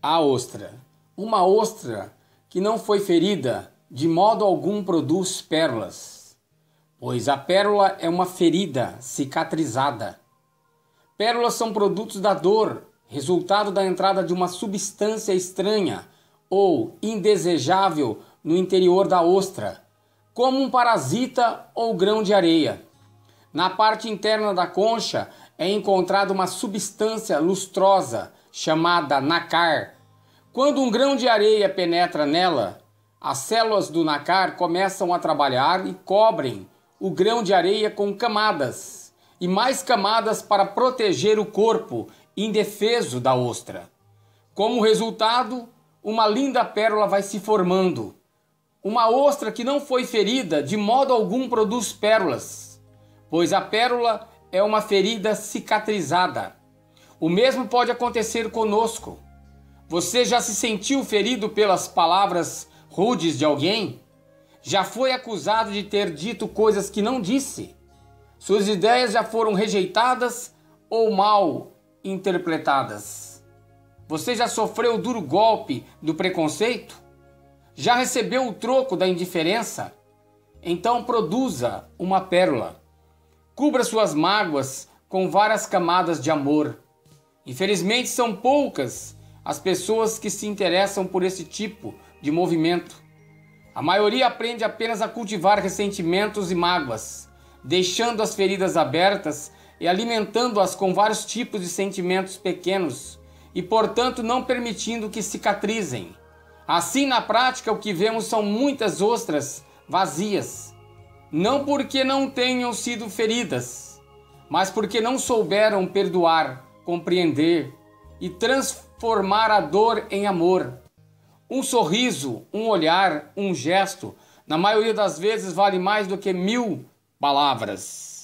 A ostra. Uma ostra que não foi ferida, de modo algum produz pérolas, pois a pérola é uma ferida cicatrizada. Pérolas são produtos da dor, resultado da entrada de uma substância estranha ou indesejável no interior da ostra, como um parasita ou grão de areia. Na parte interna da concha é encontrada uma substância lustrosa chamada nacar. Quando um grão de areia penetra nela, as células do nacar começam a trabalhar e cobrem o grão de areia com camadas e mais camadas para proteger o corpo indefeso da ostra. Como resultado, uma linda pérola vai se formando. Uma ostra que não foi ferida de modo algum produz pérolas, pois a pérola é uma ferida cicatrizada. O mesmo pode acontecer conosco. Você já se sentiu ferido pelas palavras rudes de alguém? Já foi acusado de ter dito coisas que não disse? Suas ideias já foram rejeitadas ou mal interpretadas? Você já sofreu o duro golpe do preconceito? Já recebeu o troco da indiferença? Então produza uma pérola. Cubra suas mágoas com várias camadas de amor. Infelizmente, são poucas as pessoas que se interessam por esse tipo de movimento. A maioria aprende apenas a cultivar ressentimentos e mágoas, deixando as feridas abertas e alimentando-as com vários tipos de sentimentos pequenos e, portanto, não permitindo que cicatrizem. Assim, na prática, o que vemos são muitas ostras vazias, não porque não tenham sido feridas, mas porque não souberam perdoar compreender e transformar a dor em amor. Um sorriso, um olhar, um gesto, na maioria das vezes vale mais do que mil palavras.